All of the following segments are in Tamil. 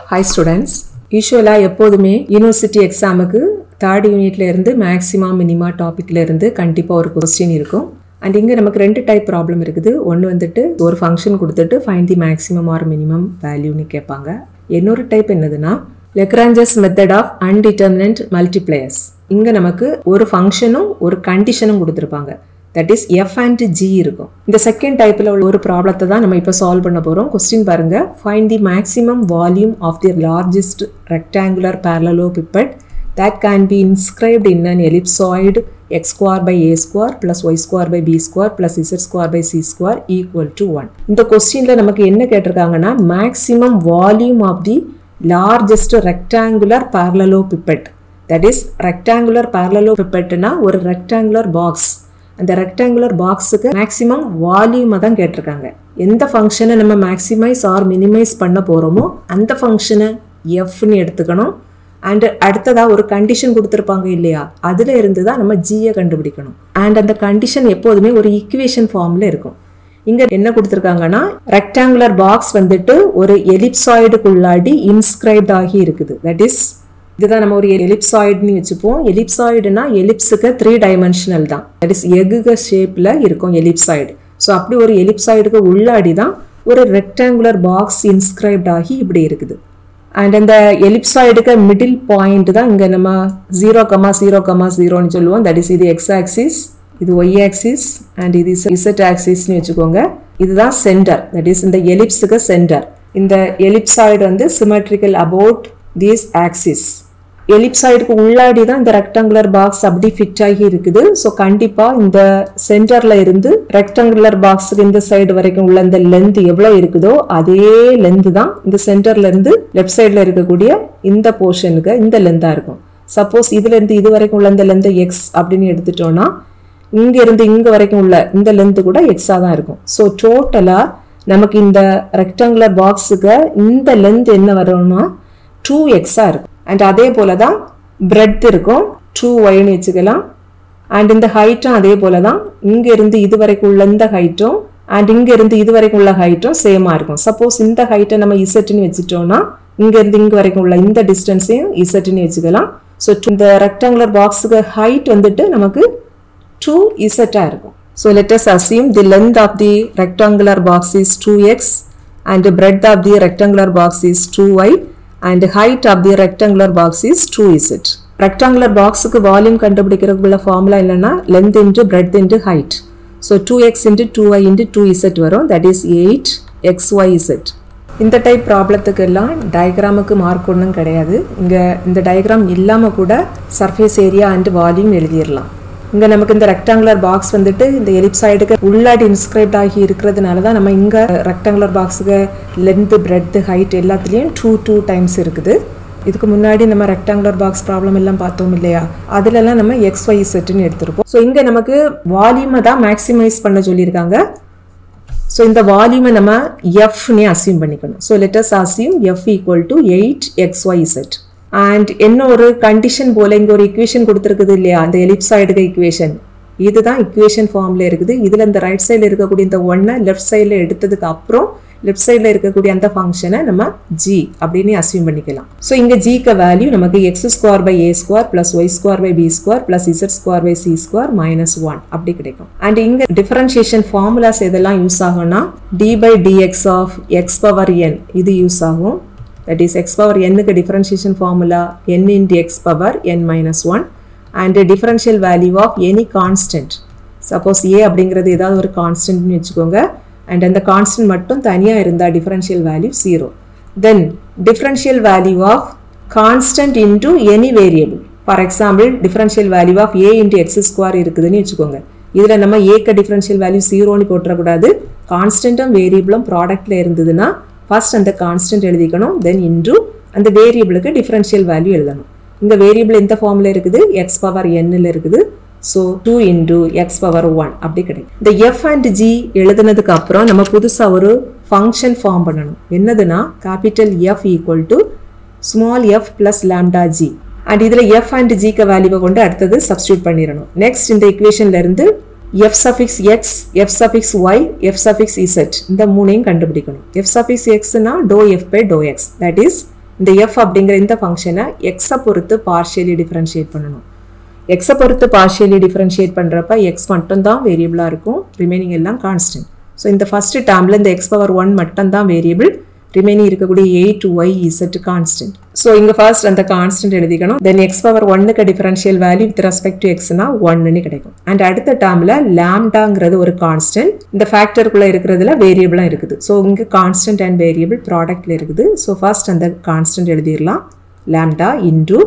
ஹாய் ஸ்டூடெண்ட்ஸ் யூஸ்வலாக எப்போதுமே யூனிவர்சிட்டி எக்ஸாமுக்கு தேர்ட் யூனிட்ல இருந்து மேக்ஸிமம் மினிமா டாப்பிக்ல இருந்து கண்டிப்பாக ஒரு கொஸ்டின் இருக்கும். அண்ட் இங்கே நமக்கு ரெண்டு டைப் ப்ராப்ளம் இருக்குது. ஒன்று வந்துட்டு ஒரு ஃபங்க்ஷன் கொடுத்துட்டு find the maximum or minimum வேல்யூன்னு கேட்பாங்க. இன்னொரு டைப் என்னதுன்னா Lagrange's method of undetermined multipliers இங்கே நமக்கு ஒரு ஃபங்க்ஷனும் ஒரு கண்டிஷனும் கொடுத்துருப்பாங்க. That is F and G இருக்கும். இந்த செகண்ட் டைப்பில் உள்ள ஒரு ப்ராப்ளத்தை தான் நம்ம இப்போ சால்வ் பண்ண போகிறோம் கொஸ்டின் பாருங்க. Find the maximum volume of the largest rectangular parallelepiped that can be inscribed in an ellipsoid x square by a square plus y square by b square plus z square by c square equal to one இந்த கொஸ்டினில் நமக்கு என்ன கேட்டிருக்காங்கன்னா maximum volume of the largest rectangular parallelepiped that is rectangular parallelepipedனா ஒரு ரெக்டாங்குலர் பாக்ஸ் அந்த ரெக்டாங்குலர் பாக்ஸுக்கு மேக்ஸிமம் வால்யூமை தான் கேட்டிருக்காங்க. எந்த ஃபங்க்ஷனை நம்ம மேக்ஸிமைஸ் ஆர் மினிமைஸ் பண்ண போகிறோமோ அந்த ஃபங்க்ஷனை எஃப்னு எடுத்துக்கணும். அண்ட் அடுத்ததாக ஒரு கண்டிஷன் கொடுத்துருப்பாங்க இல்லையா? அதில் இருந்து தான் நம்ம ஜியை கண்டுபிடிக்கணும். அண்ட் அந்த கண்டிஷன் எப்போதுமே ஒரு ஈக்குவேஷன் ஃபார்மில் இருக்கும். இங்கே என்ன கொடுத்துருக்காங்கன்னா ரெக்டாங்குலர் பாக்ஸ் வந்துட்டு ஒரு எலிப்சாய்டுக்குள்ளாடி இன்ஸ்கிரைப்ட் ஆகி இருக்குது. தட் இஸ் இதுதான் நம்ம ஒரு எலிப்சாய்டுன்னு வச்சுப்போம். எலிப்சாய்டுனா எலிப்ஸுக்கு த்ரீ டைமென்ஷனல் தான். தட் இஸ் எகுக ஷேப்பில் இருக்கும் எலிப்சாய்டு ஸோ அப்படி ஒரு எலிப்சாய்டுக்கு உள்ளாடி தான் ஒரு ரெக்டாங்குலர் பாக்ஸ் இன்ஸ்கிரைப்ட் ஆகி இப்படி இருக்குது. அண்ட் அந்த எலிப்சாய்டுக்கு மிடில் பாயிண்ட் தான் இங்கே நம்ம ஜீரோ கமா ஜீரோ கமா ஜீரோன்னு சொல்லுவோம். தட் இஸ் இது எக்ஸ் ஆக்சிஸ் இது ஒய் ஆக்சிஸ் அண்ட் இது இசட் ஆக்சிஸ்னு வச்சுக்கோங்க. இதுதான் சென்டர் தட் இஸ் இந்த எலிப்ஸுக்கு சென்டர் இந்த எலிப்சாய்டு வந்து சிமெட்ரிக்கல் அபவுட் தீஸ் ஆக்சிஸ் எலிப்சாய்டுக்கு உள்ளாடி தான் இந்த ரெக்டாங்குலர் பாக்ஸ் அப்படி ஃபிட் ஆகி இருக்குது. ஸோ கண்டிப்பாக இந்த சென்டரில் இருந்து ரெக்டாங்குலர் பாக்ஸுக்கு இந்த சைடு வரைக்கும் உள்ள இந்த லென்த் எவ்வளோ இருக்குதோ அதே லென்த்து தான் இந்த சென்டர்ல இருந்து லெஃப்ட் சைடில் இருக்கக்கூடிய இந்த போர்ஷனுக்கு இந்த லென்த்தாக இருக்கும். சப்போஸ் இதுலேருந்து இது வரைக்கும் உள்ள இந்த லென்த் எக்ஸ் அப்படின்னு எடுத்துட்டோன்னா இங்கேருந்து இங்கே வரைக்கும் உள்ள இந்த லென்த்து கூட எக்ஸாக தான் இருக்கும். ஸோ டோட்டலாக நமக்கு இந்த ரெக்டாங்குலர் பாக்ஸுக்கு இந்த லென்த் என்ன வரும்னா டூ எக்ஸாக இருக்கும். அண்ட் அதே போல தான் பிரெட் இருக்கும் டூ ஒய்னு வச்சுக்கலாம். அண்ட் இந்த ஹைட்டும் அதே போல தான் இங்கேருந்து இது வரைக்கும் உள்ள இந்த ஹைட்டும் அண்ட் இங்கேருந்து இது வரைக்கும் உள்ள ஹைட்டும் சேமாக இருக்கும். சப்போஸ் இந்த ஹைட்டை நம்ம இசட்டுன்னு வச்சுட்டோம்னா இங்கேருந்து இங்கே வரைக்கும் உள்ள இந்த டிஸ்டன்ஸையும் இசட்டுன்னு வச்சுக்கலாம். ஸோ இந்த ரெக்டாங்குலர் பாக்ஸுக்கு ஹைட் வந்துட்டு நமக்கு டூ இசட்டாக இருக்கும். So let's assume the length of the rectangular box is two x and breadth of the rectangular box is two y and height of the rectangular box is two z rectangular பாக்ஸுக்கு வால்யூம் கண்டுபிடிக்கிறதுக்குள்ள ஃபார்முலா இல்லைன்னா length into breadth into height so two x into two y into two z வரும். That is eight x y z இந்த டைப் ப்ராப்ளத்துக்கெல்லாம் டயக்ராமுக்கு மார்க் ஒன்றும் கிடையாது. இங்கே இந்த டயக்ராம் இல்லாமல் கூட சர்ஃபேஸ் ஏரியா அண்ட் வால்யூம் எழுதிடலாம் இங்கே நமக்கு இந்த ரெக்டாங்குலர் பாக்ஸ் வந்துட்டு இந்த எலிப்சைடுக்கு உள்ளாடி இன்ஸ்கிரைப்ட் ஆகி இருக்கிறதுனால தான் நம்ம இங்கே ரெக்டாங்குலர் பாக்ஸுக்கு லென்த்து பிரெட்த்து ஹைட் எல்லாத்துலேயும் டூ டூ டைம்ஸ் இருக்குது. இதுக்கு முன்னாடி நம்ம ரெக்டாங்குலர் பாக்ஸ் ப்ராப்ளம் எல்லாம் பார்த்தோம் இல்லையா? அதுலலாம் நம்ம எக்ஸ் ஒய் செட்டுன்னு எடுத்திருப்போம். ஸோ இங்கே நமக்கு வால்யூமை தான் மேக்ஸிமைஸ் பண்ண சொல்லியிருக்காங்க. ஸோ இந்த வால்யூமை நம்ம எஃப்னே அசியூம் பண்ணிக்கணும். So let's assume f equal to eight x y z and என்ன ஒரு கண்டிஷன் போல் இங்கே ஒரு இக்குவேஷன் கொடுத்துருக்குது இல்லையா? அந்த எலிப்சாய்டுக்கு இக்குவேஷன் இதுதான் இக்குவேஷன் ஃபார்மில் இருக்குது. இதில் இந்த ரைட் சைடில் இருக்கக்கூடிய இந்த ஒன்னை லெஃப்ட் சைடில் எடுத்ததுக்கு அப்புறம் லெஃப்ட் சைடில் இருக்கக்கூடிய அந்த ஃபங்க்ஷனை நம்ம ஜி அப்படின்னு அசியூம் பண்ணிக்கலாம். ஸோ இங்கே ஜிக்கு வேல்யூ நமக்கு x square by a square plus y square by b square plus z square by c square minus one அப்படி கிடைக்கும். அண்ட் இங்கே டிஃபரன்ஷியேஷன் ஃபார்முலாஸ் எதெல்லாம் யூஸ் ஆகும்னா d by dx of x power n இது யூஸ் ஆகும். That is x power n க்கு differentiation formula n into x power n minus 1 and a differential value of any constant suppose a அப்படிங்கிறது ஏதாவது ஒரு கான்ஸ்டன்ட்னு வச்சுக்கோங்க அண்ட் அந்த கான்ஸ்டன்ட் மட்டும் தனியாக இருந்தால் differential value 0 then differential value of constant into any variable for example differential value of a into x square இருக்குதுன்னு வச்சுக்கோங்க இதில் நம்ம ஏக்க differential value 0ன்னு போட்டுறக்கூடாது கான்ஸ்டன்ட்டும் வேரியபிளும் ப்ராடக்டில் இருந்ததுன்னா ஃபஸ்ட் அந்த கான்ஸ்டன்ட் எழுதிக்கணும் தென் இன்ட்ரூ அந்த வேரியபிளுக்கு டிஃப்ரென்ஷியல் வேல்யூ எழுதணும். இந்த வேரியபிள் எந்த ஃபார்மில் இருக்குது? எக்ஸ் பவர் என்னில் இருக்குது. So two into x power one அப்படி கிடைக்கும். இந்த எஃப் அண்ட் ஜி எழுதுனதுக்கு அப்புறம் நம்ம புதுசாக ஒரு ஃபங்க்ஷன் ஃபார்ம் பண்ணணும். என்னதுன்னா capital f equal to small f plus lambda g and இதில் எஃப் அண்ட் ஜிக்கு வேல்யூவை கொண்டு அடுத்தது சப்ஸ்டியூட் பண்ணிடணும். நெக்ஸ்ட் இந்த இக்குவேஷன்லேருந்து f suffix x f suffix y f suffix z இந்த மூணையும் கண்டுபிடிக்கணும். F suffix எக்ஸ்னா doe f by doe x that is இந்த எஃப் அப்படிங்கிற இந்த ஃபங்க்ஷனை எக்ஸை பொறுத்து பார்ஷியலி டிஃப்ரென்ஷியேட் பண்ணணும். எக்ஸை பொறுத்து பார்ஷியலி டிஃப்ரென்ஷியேட் பண்ணுறப்ப எக்ஸ் மட்டும்தான் வேரியபிளாக இருக்கும். ரிமைனிங் எல்லாம் கான்ஸ்டன்ட் ஸோ இந்த ஃபஸ்ட்டு டேர்மில் இந்த எக்ஸ் பவர் ஒன் மட்டும்தான் வேரியபிள் ரிமைனிங் இருக்கக்கூடிய eight y z constant so இங்கே ஃபர்ஸ்ட் அந்த கான்ஸ்டன்ட் எழுதிக்கணும். தென் எக்ஸ் பவர் ஒன்னுக்கு differential value with respect to எக்ஸ்னா ஒன்னு கிடைக்கும். அண்ட் அடுத்த டேர்மில் லேம்டாங்கிறது ஒரு கான்ஸ்டன்ட் இந்த ஃபேக்டருக்குள்ளே இருக்கிறதுல வேரியபிளாக இருக்குது. ஸோ இங்கே கான்ஸ்டன்ட் அண்ட் வேரியபிள் ப்ராடக்ட்டில் இருக்குது. ஸோ ஃபர்ஸ்ட் அந்த கான்ஸ்டன்ட் எழுதிடலாம் லேம்டா இன்டூ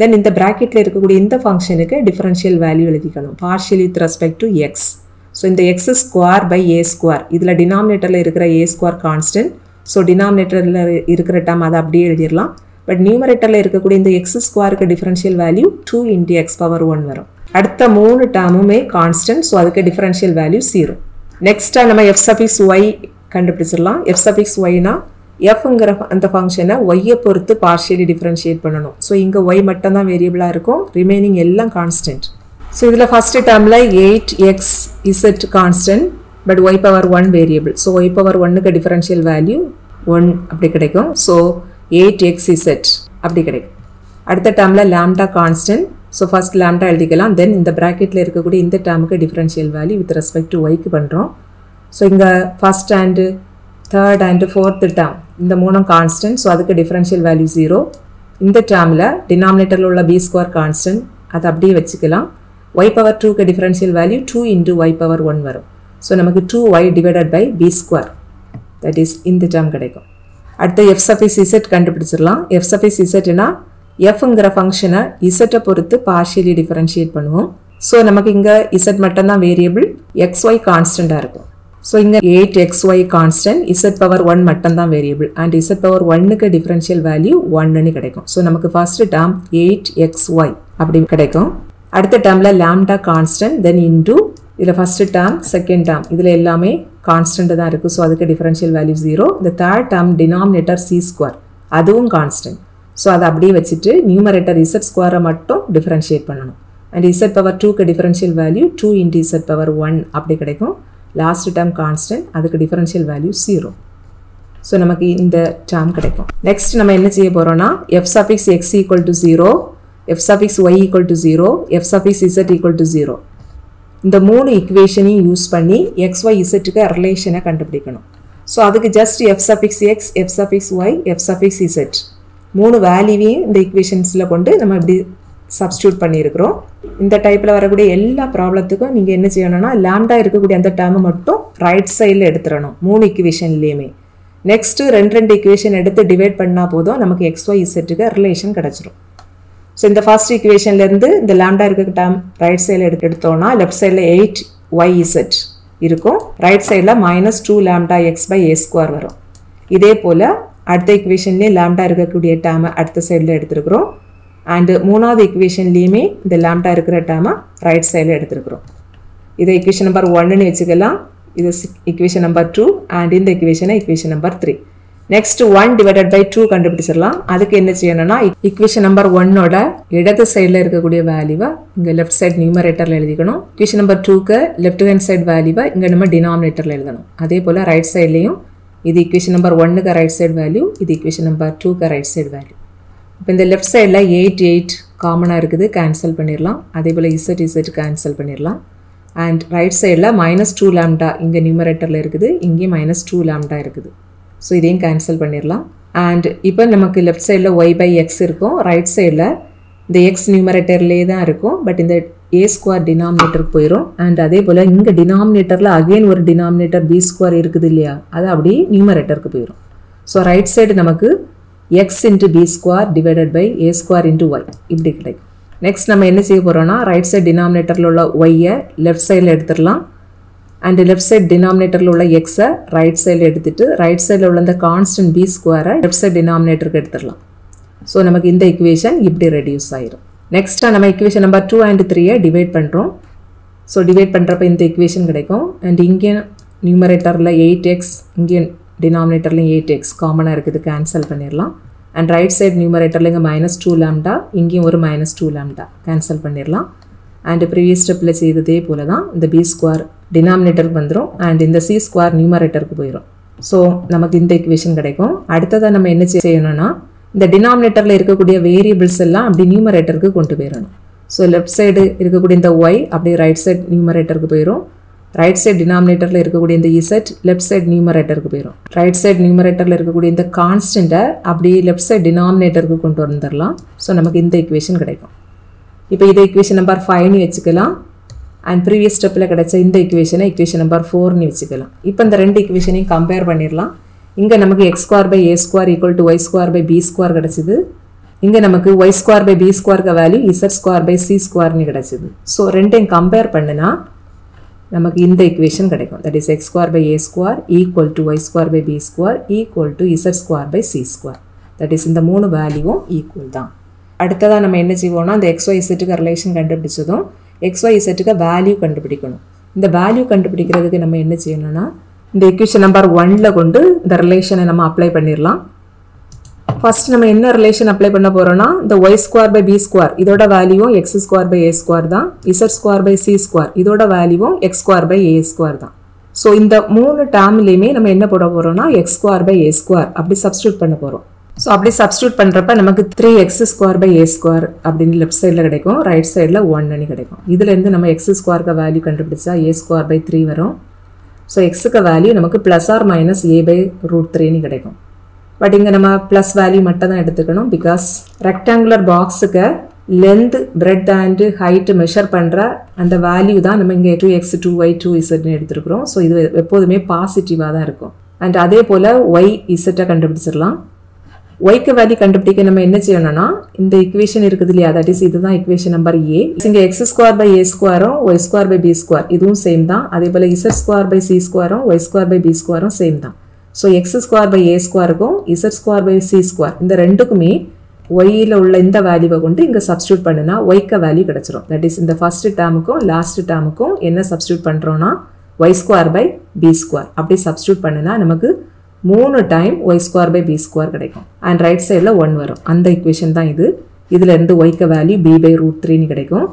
தென் இந்த ப்ராக்கெட்டில் இருக்கக்கூடிய இந்த ஃபங்க்ஷனுக்கு டிஃபரன்ஷியல் வேல்யூ எழுதிக்கணும். Partial with respect to x so இந்த x square by a square இதில் டினாமினேட்டரில் இருக்கிற ஏ ஸ்கொயர் கான்ஸ்டன்ட் ஸோ டினாமினேட்டரில் இருக்கிற டேம் அதை அப்படியே எழுதிடலாம். பட் நியூமரேட்டரில் இருக்கக்கூடிய இந்த எக்ஸ் ஸ்கொயருக்கு differential value two into x power one வரும். அடுத்த மூணு டேமுமே கான்ஸ்டன்ட் ஸோ அதுக்கு டிஃபரன்ஷியல் வேல்யூ ஜீரோ நெக்ஸ்ட்டாக நம்ம எஃப் சஃபிக்ஸ் ஒய் கண்டுபிடிச்சிடலாம். எஃப் சஃபிக்ஸ் ஒய்னா எஃப்ங்கிற அந்த ஃபங்க்ஷனை ஒய்யை பொறுத்து பார்ஷியலி டிஃப்ரென்ஷியேட் பண்ணணும். ஸோ இங்கே ஒய் மட்டும்தான் வேரியபிளாக இருக்கும். ரிமைனிங் எல்லாம் கான்ஸ்டன்ட் ஸோ இதில் ஃபஸ்ட்டு டேர்மில் eight x z constant but y power one variable so y power ஒன்னுக்கு டிஃபரன்ஷியல் வேல்யூ ஒன் அப்படி கிடைக்கும். ஸோ எயிட் எக்ஸ் இசட் அப்படி கிடைக்கும். அடுத்த டேர்மில் lambda constant so first lambda எழுதிக்கலாம். தென் இந்த ப்ராக்கெட்டில் இருக்கக்கூடிய இந்த டேர்முக்கு differential value with respect to ஒய்க்கு பண்ணுறோம் ஸோ இங்கே first and third and fourth term இந்த மூணும் கான்ஸ்டன்ட் ஸோ அதுக்கு டிஃபரன்ஷியல் வேல்யூ ஜீரோ இந்த டேர்மில் டினாமினேட்டரில் உள்ள பி ஸ்கொயர் கான்ஸ்டன்ட் அதை அப்படியே வச்சுக்கலாம். ஒய் பவர் டூக்கு differential value two into y power one வரும். ஸோ நமக்கு two y divided by b square that is இந்த டேர்ம் கிடைக்கும். அடுத்து எஃப் சஃபிஸ் இசட் கண்டுபிடிச்சிடலாம். எஃப் சஃபிஸ் இசட்னா எஃப்ங்கிற ஃபங்க்ஷனை இசட்டை பொறுத்து பார்ஷியலி டிஃபரன்ஷியேட் பண்ணுவோம். ஸோ நமக்கு இங்கே இசட் மட்டும்தான் வேரியபிள் எக்ஸ் ஒய் கான்ஸ்டண்ட்டாக இருக்கும். ஸோ இங்கே eight x y constant z power one மட்டும்தான் வேரியபிள் அண்ட் இசட் பவர் ஒன்னுக்கு டிஃபரன்ஷியல் வேல்யூ ஒன்னு கிடைக்கும். ஸோ நமக்கு first term eight x y அப்படி கிடைக்கும். அடுத்த டேர்மில் லேம்டா கான்ஸ்டன்ட் தென் இன்டூ இதில் ஃபஸ்ட்டு டேர்ம் செகண்ட் டேர்ம் இதில் எல்லாமே கான்ஸ்டன்ட் தான் இருக்குது ஸோ அதுக்கு டிஃபரன்ஷியல் வேல்யூ ஜீரோ இந்த third term denominator c square அதுவும் கான்ஸ்டன்ட் ஸோ அதை அப்படியே வச்சுட்டு நியூமரேட்டர் இசட் ஸ்கொயரை மட்டும் டிஃபரன்ஷியேட் பண்ணணும். அண்ட் இசட் பவர் டூக்கு differential value two into z power one அப்படி கிடைக்கும். லாஸ்ட் டேர்ம் கான்ஸ்டன்ட் அதுக்கு டிஃபரன்ஷியல் வேல்யூ ஜீரோ ஸோ நமக்கு இந்த டேர்ம் கிடைக்கும். நெக்ஸ்ட் நம்ம என்ன செய்ய போகிறோம்னா f suffix x equal to zero f suffix y equal to zero f suffix z equal to zero இந்த மூணு இக்குவேஷனையும் யூஸ் பண்ணி எக்ஸ் ஒய் இசட்டுக்கு ரிலேஷனை கண்டுபிடிக்கணும். ஸோ அதுக்கு just f suffix x f suffix y f suffix z மூணு வேல்யூவையும் இந்த இக்குவேஷன்ஸில் கொண்டு நம்ம இப்படி சப்ஸ்டியூட் பண்ணியிருக்கிறோம். இந்த டைப்பில் வரக்கூடிய எல்லா ப்ராப்ளத்துக்கும் நீங்கள் என்ன செய்யணும்னா லேம்டா இருக்கக்கூடிய அந்த டேர்மை மட்டும் ரைட் சைடில் எடுத்துடணும் மூணு இக்குவேஷன்லேயுமே நெக்ஸ்ட்டு ரெண்டு ரெண்டு இக்குவேஷன் எடுத்து டிவைட் பண்ணால் போதும் நமக்கு எக்ஸ் ஒய் இசட்டுக்கு ரிலேஷன் கிடச்சிரும். ஸோ இந்த ஃபர்ஸ்ட் இக்குவேஷன்லேருந்து இந்த லேம்டா இருக்க டேம் ரைட் சைடில் எடுத்து எடுத்தோம்னா லெஃப்ட் சைடில் எயிட் ஒய் இசட் இருக்கும். ரைட் சைடில் minus two lambda x by a square வரும். இதே போல் அடுத்த இக்குவேஷன்லேயே லேம்டா இருக்கக்கூடிய டேமை அடுத்த சைடில் எடுத்துருக்குறோம். அண்டு மூணாவது இக்குவேஷன்லேயுமே இந்த லேம்டா இருக்கிற டேமை ரைட் சைடில் எடுத்துருக்குறோம். இதை இக்குவேஷன் நம்பர் ஒன்னுன்னு வச்சுக்கலாம். இது இக்குவேஷன் நம்பர் டூ அண்ட் இந்த இக்குவேஷனை equation number three next one divided by two கண்டுபிடிச்சிடலாம். அதுக்கு என்ன செய்யணும்னா இக்குவேஷன் நம்பர் ஒன்னோட இடது சைடில் இருக்கக்கூடிய வேல்யூவை இங்கே லெஃப்ட் சைட் நியூமரேட்டரில் எழுதிக்கணும். இக்குவேஷன் நம்பர் டூக்கு லெஃப்ட் ஹேண்ட் சைட் வேல்யூவை இங்கே நம்ம டினாமினேட்டரில் எழுதணும். அதே போல் ரைட் சைட்லேயும் இது இக்குவேஷன் நம்பர் ஒன்னுக்கு ரைட் சைடு வேல்யூ இது இக்குவேஷன் நம்பர் டூக்கு ரைட் சைடு வேல்யூ இப்போ இந்த லெஃப்ட் சைடில் எயிட் எயிட் காமனாக இருக்குது கேன்சல் பண்ணிடலாம். அதே போல் இசட் இசட் கேன்சல் பண்ணிடலாம். அண்ட் ரைட் சைடில் மைனஸ் டூ லேம்டா இங்கே நியூமரேட்டரில் இருக்குது இங்கேயும் மைனஸ் டூ லேம்டா இருக்குது. ஸோ இதையும் கேன்சல் பண்ணிடலாம் அண்ட் இப்போ நமக்கு லெஃப்ட் சைடில் ஒய் பை எக்ஸ் இருக்கும். ரைட் சைடில் இந்த எக்ஸ் நியூமரேட்டர்லேயே தான் இருக்கும். பட் இந்த ஏ ஸ்கொயர் டினாமினேட்டருக்கு போயிடும் அண்ட் அதே போல் இங்கே டினாமினேட்டரில் அகெயின் ஒரு டினாமினேட்டர் பி ஸ்கொயர் இருக்குது இல்லையா? அது அப்படியே நியூமரேட்டருக்கு போயிடும் ஸோ ரைட் சைடு நமக்கு x into b square divided by a square into y இப்படி கிடைக்கும். நெக்ஸ்ட் நம்ம என்ன செய்ய போகிறோம்னா ரைட் சைடு டினாமினேட்டரில் உள்ள ஒய்யை லெஃப்ட் சைடில் எடுத்துடலாம் அண்ட் லெஃப்ட் சைட் டினாமினேட்டரில் உள்ள எக்ஸை ரைட் சைடில் எடுத்துட்டு ரைட் சைடில் உள்ள இந்த கான்ஸ்டன்ட் பி ஸ்கொயரை லெஃப்ட் சைட் டினாமினேட்டருக்கு எடுத்துடலாம். ஸோ நமக்கு இந்த இக்குவேஷன் இப்படி ரெடியூஸ் ஆயிரும். நெக்ஸ்ட்டாக நம்ம இக்குவேஷன் நம்பர் டூ அண்ட் த்ரீயை டிவைட் பண்ணுறோம் ஸோ டிவைட் பண்ணுறப்ப இந்த இக்குவேஷன் கிடைக்கும். அண்ட் இங்கே நியூமரேட்டரில் எயிட் எக்ஸ் இங்கே டினாமினேட்டர்லேயும் எயிட் எக்ஸ் காமனாக இருக்குது கேன்சல் பண்ணிடலாம். அண்ட் ரைட் சைட் நியூமரேட்டரில் இங்கே மைனஸ் டூ லேம்டா இங்கேயும் ஒரு மைனஸ் டூ லேம்டா கேன்சல் பண்ணிடலாம். அண்ட் ப்ரீவியஸ் ஸ்டெப்பில் செய்ததே போல தான் இந்த பி ஸ்கொயர் டினாமினேட்டருக்கு வந்துடும் அண்ட் இந்த சி ஸ்கொயர் நியூமரேட்டருக்கு போயிடும் ஸோ நமக்கு இந்த இக்குவேஷன் கிடைக்கும். அடுத்ததாக நம்ம என்ன செய்யணும்னா இந்த டினாமினேட்டரில் இருக்கக்கூடிய வேரியபிள்ஸ் எல்லாம் அப்படி நியூமரேட்டருக்கு கொண்டு போயிடணும் ஸோ லெஃப்ட் சைடு இருக்கக்கூடிய இந்த ஒய் அப்படியே ரைட் சைட் நியூமரேட்டருக்கு போயிடும் ரைட் சைட் டினாமினேட்டரில் இருக்கக்கூடிய இந்த இசட் லெஃப்ட் சைட் நியூமரேட்டருக்கு போயிடும் ரைட் சைட் நியூமரேட்டரில் இருக்கக்கூடிய இந்த கான்ஸ்டண்ட்டை அப்படியே லெஃப்ட் சைடு டினாமினேட்டருக்கு கொண்டு வந்துடலாம் ஸோ நமக்கு இந்த இக்குவேஷன் கிடைக்கும். இப்போ இதை இக்குவேஷன் நம்பர் ஃபைவ்னு வச்சுக்கலாம். அண்ட் ப்ரீவியஸ் ஸ்டெப்பில் கிடச்ச இந்த இக்குவேஷனை இக்குவேஷன் நம்பர் ஃபோர்னு வச்சுக்கலாம். இப்போ இந்த ரெண்டு இக்குவேஷனையும் கம்பேர் பண்ணிடலாம். இங்கே நமக்கு x square by a square equal to y square by b square கிடச்சிது. இங்கே நமக்கு ஒய் ஸ்கொயர் பை பி ஸ்கொயருக்கு value z square by c ஸ்கொயர்னு கிடச்சிது. ஸோ ரெண்டையும் கம்பேர் பண்ணுனா நமக்கு இந்த இக்குவேஷன் கிடைக்கும். That is x square by a square equal to y square by b square equal to z square by c square that is இந்த மூணு வேல்யூவும் ஈக்குவல் தான். அடுத்ததாக நம்ம என்ன செய்வோம்னா இந்த எக்ஸ்ஒய் இசட்டுக்கு ரிலேஷன் கண்டுபிடிச்சதும் எக்ஸ்ஒய் இசட்டுக்கு வேல்யூ கண்டுபிடிக்கணும். இந்த வேல்யூ கண்டுபிடிக்கிறதுக்கு நம்ம என்ன செய்யணும்னா இந்த எக்யூஷன் நம்பர் ஒனில் கொண்டு இந்த ரிலேஷனை நம்ம அப்ளை பண்ணிடலாம் ஃபர்ஸ்ட் நம்ம என்ன ரிலேஷன் அப்ளை பண்ண போகிறோம்னா இந்த y square by b square இதோட வேல்யூவும் x square by a square தான். Z square by c square இதோட வேல்யூவும் x square by a square தான். ஸோ இந்த மூணு டேர்ம்லேயுமே நம்ம என்ன போட போகிறோம்னா x square by a square அப்படி சப்ஸ்டியூட் பண்ண போகிறோம் ஸோ அப்படியே சப்ஸ்டியூட் பண்ணுறப்ப நமக்கு three x square by a square அப்படின்னு லெஃப்ட் சைடில் கிடைக்கும் ரைட் சைடில் ஒன்னு கிடைக்கும். இதுலேருந்து நம்ம எக்ஸ் ஸ்கொயருக்கு வேல்யூ கண்டுபிடிச்சா ஏ ஸ்கொயர் பை த்ரீ வரும். ஸோ எக்ஸுக்கு வேல்யூ நமக்கு plus or minus a by root த்ரீன்னு கிடைக்கும். பட் இங்கே நம்ம ப்ளஸ் வேல்யூ மட்டும் தான் எடுத்துக்கணும் பிகாஸ் ரெக்டாங்குலர் பாக்ஸுக்கு length breadth and height measure பண்ணுற அந்த வேல்யூ தான் நம்ம இங்கே two x two y two இசட்னு எடுத்துருக்குறோம். ஸோ இது எப்போதுமே பாசிட்டிவாக தான் இருக்கும். அண்ட் அதே போல் ஒய் இசட்டை கண்டுபிடிச்சிடலாம். ஒய்க்கு வேல்யூ கண்டுபிடிக்க நம்ம என்ன செய்யணும்னா இந்த இக்குவேஷன் இருக்குது இல்லையா? தட் இஸ் இதுதான் இக்குவேஷன் நம்பர் ஏ இங்கே X square by A ஸ்கொயரும் y square by b square இதுவும் சேம் தான். அதே போல் இசட் ஸ்கொயர் பை சி ஸ்கொயரும் ஒய் ஸ்கொயர் பை பி ஸ்கொயரும் சேம் தான். So x square by a ஸ்கொயருக்கும் z square by c square இந்த ரெண்டுக்குமே ஒய்யில் உள்ள இந்த வேல்யூவை கொண்டு இங்கே சப்ஸ்டியூட் பண்ணுனா ஒய்க்க வேல்யூ கிடச்சிரும். தட் இஸ் இந்த ஃபர்ஸ்ட் டேமுக்கும் லாஸ்ட் டேமுக்கும் என்ன சப்ஸ்டியூட் பண்ணுறோன்னா y square by b square அப்படி சப்ஸ்டியூட் பண்ணுனா நமக்கு மூணு time y square by b square கிடைக்கும். அண்ட் ரைட் சைடில் ஒன் வரும். அந்த இக்குவேஷன் தான் இது. இதுலேருந்து ஒய்க்க வேல்யூ பி பை ரூட் த்ரீன்னு கிடைக்கும்.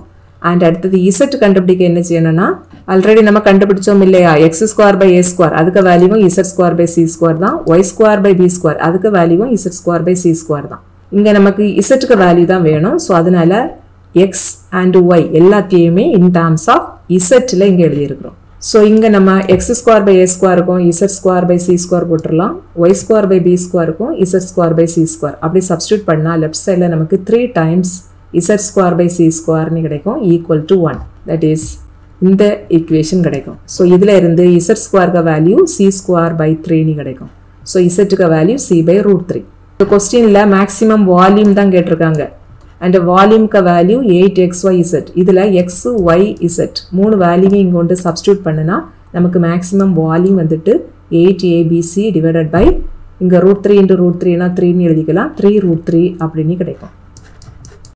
அண்ட் அடுத்தது இசட் கண்டுபிடிக்க என்ன செய்யணும்னா ஆல்ரெடி நம்ம கண்டுபிடிச்சோம் இல்லையா? X square by a square அதுக்கு வேல்யூவும் z square by c square தான். Y square by b square அதுக்கு வேல்யூவும் z square by c square தான். இங்கே நமக்கு இசட்டுக்கு வேல்யூ தான் வேணும். ஸோ அதனால எக்ஸ் அண்ட் ஒய் எல்லாத்தையுமே இன் டேர்ம்ஸ் ஆஃப் இசட்டில் இங்கே எழுதியிருக்கிறோம். ஸோ இங்கே நம்ம X square by A ஸ்கொயருக்கும் z square by c square போட்டுடலாம் Y square by B ஸ்கொயருக்கும் z square by c square அப்படி சப்ஸ்டியூட் பண்ணால் லெஃப்ட் சைடில் நமக்கு three times z square by c ஸ்கொயர்னு கிடைக்கும் equal to one that is இந்த ஈக்குவேஷன் கிடைக்கும். ஸோ இதில் இருந்து இசட் ஸ்கொயருக்கு வேல்யூ சி ஸ்கொயர் பை த்ரீன்னு கிடைக்கும். So இசட்டுக்கு value c by root three இந்த கொஸ்டினில் மேக்ஸிமம் வால்யூம் தான் கேட்டிருக்காங்க. And வால்யூம்க்கு value eight x y z இதில் எக்ஸ் ஒய் இசட் மூணு வேல்யூமே இங்கே கொண்டு சப்ஸ்டியூட் பண்ணுனா நமக்கு மேக்ஸிமம் வால்யூம் வந்துட்டு eight a b c divided by இங்கே ரூட் த்ரீ இன்ட்டு ரூட் த்ரீனா த்ரீன்னு எழுதிக்கலாம். த்ரீ ரூட் த்ரீ அப்படின்னு கிடைக்கும்.